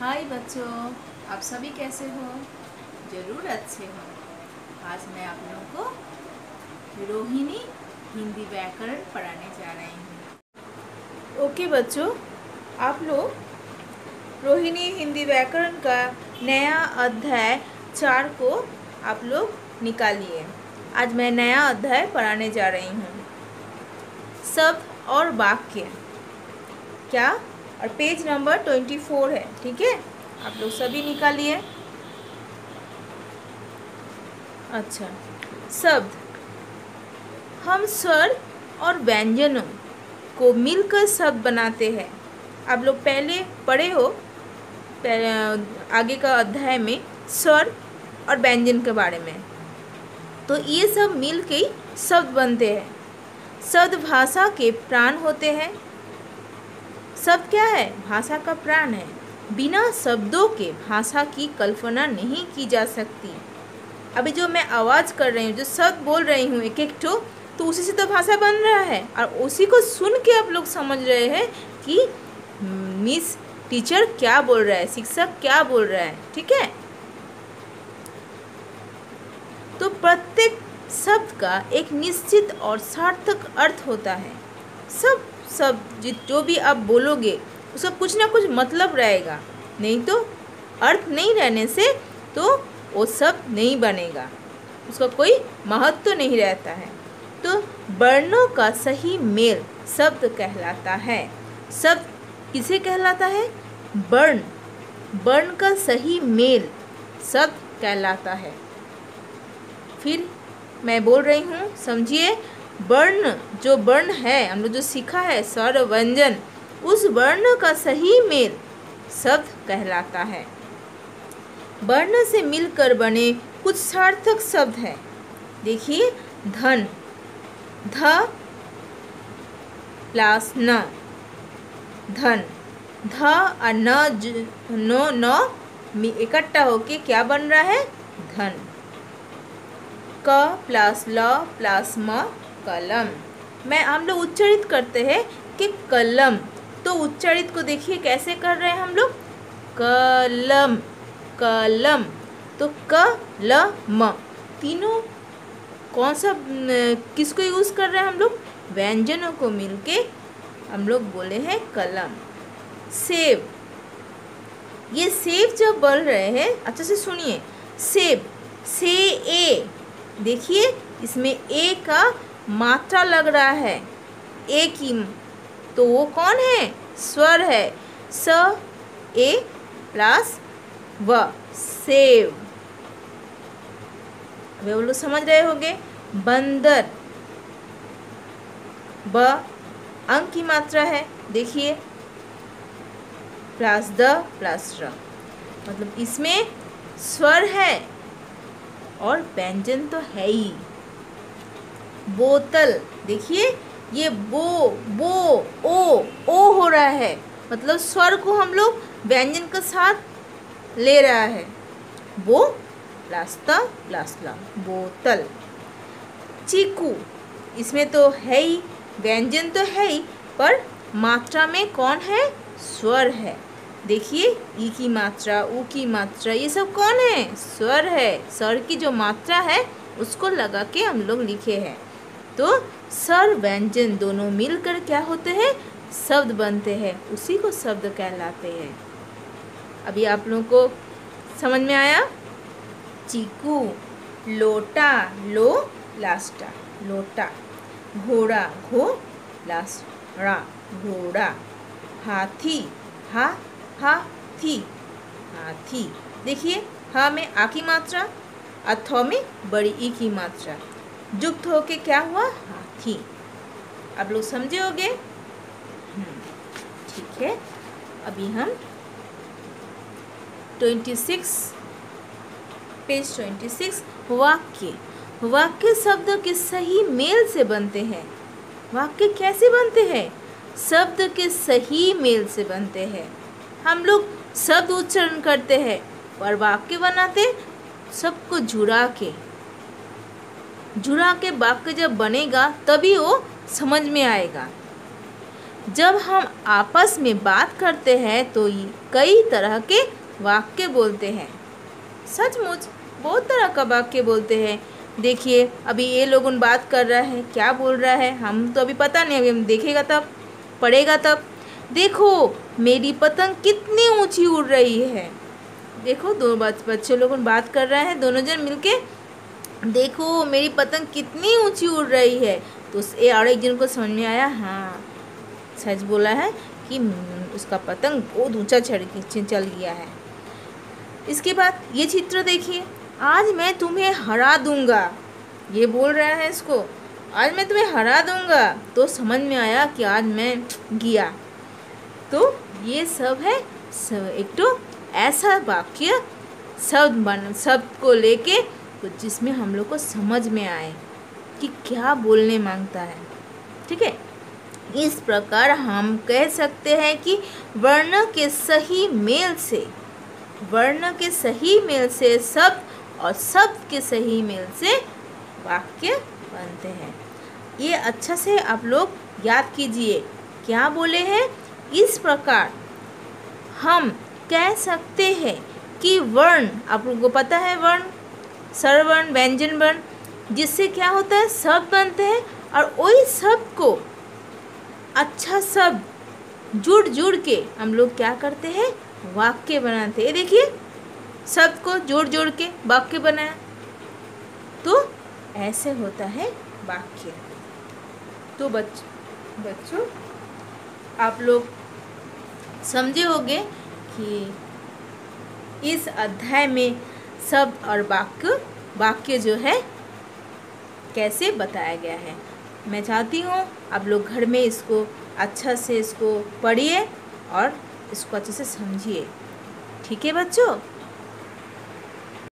हाय बच्चों, आप सभी कैसे हो? ज़रूर अच्छे हो। आज मैं आप लोगों को रोहिणी हिंदी व्याकरण पढ़ाने जा रही हूँ। ओके बच्चों, आप लोग रोहिणी हिंदी व्याकरण का नया अध्याय चार को आप लोग निकालिए। आज मैं नया अध्याय पढ़ाने जा रही हूँ। शब्द और वाक्य। क्या? और पेज नंबर ट्वेंटी फोर है, ठीक है? आप लोग सभी निकालिए अच्छा शब्द हम स्वर और व्यंजनों को मिलकर शब्द बनाते हैं। आप लोग पहले पढ़े हो आगे का अध्याय में स्वर और व्यंजन के बारे में। तो ये सब मिल के शब्द बनते हैं। शब्द भाषा के प्राण होते हैं। शब्द क्या है? भाषा का प्राण है। बिना शब्दों के भाषा की कल्पना नहीं की जा सकती। अभी जो मैं आवाज़ कर रही हूँ, जो शब्द बोल रही हूँ एक एक ठो तो उसी से तो भाषा बन रहा है। और उसी को सुन के आप लोग समझ रहे हैं कि मिस टीचर क्या बोल रहा है? शिक्षक क्या बोल रहा है? ठीक है? तो प्रत्येक शब्द का एक निश्चित और सार्थक अर्थ होता है। सब सब जो भी आप बोलोगे, उसका कुछ ना कुछ मतलब रहेगा। नहीं तो अर्थ नहीं रहने से तो वो सब नहीं बनेगा। उसका कोई महत्व तो नहीं रहता है। तो वर्णों का सही मेल शब्द कहलाता है। शब्द किसे कहलाता है? वर्ण। वर्ण का सही मेल शब्द कहलाता है। फिर मैं बोल रही हूँ, समझिए? वर्ण, जो वर्ण है हम लोग जो सीखा है स्वर व्यंजन उस वर्ण का सही मेल शब्द कहलाता है। वर्ण से मिलकर बने कुछ सार्थक शब्द है। देखिए, धन, ध प्लस न धन, ध और न नो, न इकट्ठा होके क्या बन रहा है? धन। क, प्लस ल प्लस म कलम। मैं, हम लोग उच्चारित करते हैं कि कलम। तो उच्चारित को देखिए, कैसे कर रहे हैं हम लोग? कलम कलम। तो क ल म तीनों कौन सा किसको यूज़ कर रहे हैं हम लोग? व्यंजनों को मिलके हम लोग बोले हैं कलम। सेब। ये सेब जब बोल रहे हैं, अच्छे से सुनिए। सेब। से ए। देखिए, इसमें ए का मात्रा लग रहा है। एक ही तो वो कौन है? स्वर है। स, ए प्लस व, सेव। वो लोग समझ रहे होंगे? बंदर। ब, अंक की मात्रा है। देखिए। प्लस द, प्लस र। मतलब इसमें स्वर है। और व्यंजन तो है ही। बोतल। देखिए, ये बो बो, ओ ओ हो रहा है। मतलब स्वर को हम लोग व्यंजन के साथ ले रहा है। बो लास्ता लास्ला बोतल। चीकू, इसमें तो है ही, व्यंजन तो है ही, पर मात्रा में कौन है? स्वर है। देखिए, ई की मात्रा ऊ की मात्रा, ये सब कौन है? स्वर है। स्वर की जो मात्रा है, उसको लगा के हम लोग लिखे हैं। तो स्वर व्यंजन दोनों मिलकर क्या होते हैं? शब्द बनते हैं। उसी को शब्द कहलाते हैं। अभी आप लोगों को समझ में आया? चीकू, लोटा, लो, लास्टा, लोटा, घोड़ा, घो, लास्टा, घोड़ा, हाथी, हा हा थी हाथी। देखिए, हा में आ की मात्रा अथवा में बड़ी ई की मात्रा। युक्त होके क्या हुआ? हाथी। अब लोग समझे होगे हम्म, ठीक है। अभी हम twenty six page twenty six वाक्य। वाक्य शब्द के सही मेल से बनते हैं। वाक्य कैसे बनते हैं? शब्द के सही मेल से बनते हैं। हम लोग शब्द उच्चारण करते हैं और वाक्य बनाते सबको जुड़ा के। जुड़ा के वाक्य जब बनेगा, तभी वो समझ में आएगा। जब हम आपस में बात करते हैं तो कई तरह के वाक्य बोलते हैं। सचमुच, बहुत तरह का वाक्य बोलते हैं। देखिए, अभी ये लोगों बात कर रहा है, क्या बोल रहा है, हम तो अभी पता नहीं, अभी हम देखेगा तब, पढ़ेगा तब। देखो, मेरी पतंग कितनी ऊँची उड़ रही है। देखो, दो बच्चे लोग बात कर रहे हैं, दोनों जन मिलके देखो, मेरी पतंग कितनी ऊँची उड़ रही है। तो उस और एक जन को समझ में आया हाँ सच बोला है कि उसका पतंग बहुत ऊँचा चढ़ चल गया है। इसके बाद ये चित्र देखिए, आज मैं तुम्हें हरा दूँगा। ये बोल रहा है इसको, आज मैं तुम्हें हरा दूँगा। तो समझ में आया कि आज मैं गया। तो ये सब है, सब एक तो ऐसा वाक्य शब्द बन शब्द को लेके तो जिसमें हम लोग को समझ में आए कि क्या बोलने माँगता है। ठीक है? इस प्रकार हम कह सकते हैं कि वर्ण के सही मेल से, वर्ण के सही मेल से शब्द और शब्द के सही मेल से वाक्य बनते हैं। ये अच्छा से आप लोग याद कीजिए, क्या बोले हैं? इस प्रकार हम कह सकते हैं कि वर्ण, आप लोगों को पता है वर्ण? सरवर्ण व्यंजन वर्ण जिससे क्या होता है शब्द बनते हैं और वही शब्द को अच्छा शब्द जुड़ जुड़ के हम लोग क्या करते हैं, वाक्य बनाते हैं। देखिए शब्द को जोड़ जोड़ के वाक्य बनाया। तो ऐसे होता है वाक्य। तो बच, बच्चों, आप लोग समझे होंगे कि इस अध्याय में शब्द और वाक्य वाक्य जो है, कैसे बताया गया है। मैं चाहती हूँ आप लोग घर में इसको अच्छा से इसको पढ़िए और इसको अच्छे से समझिए। ठीक है बच्चों?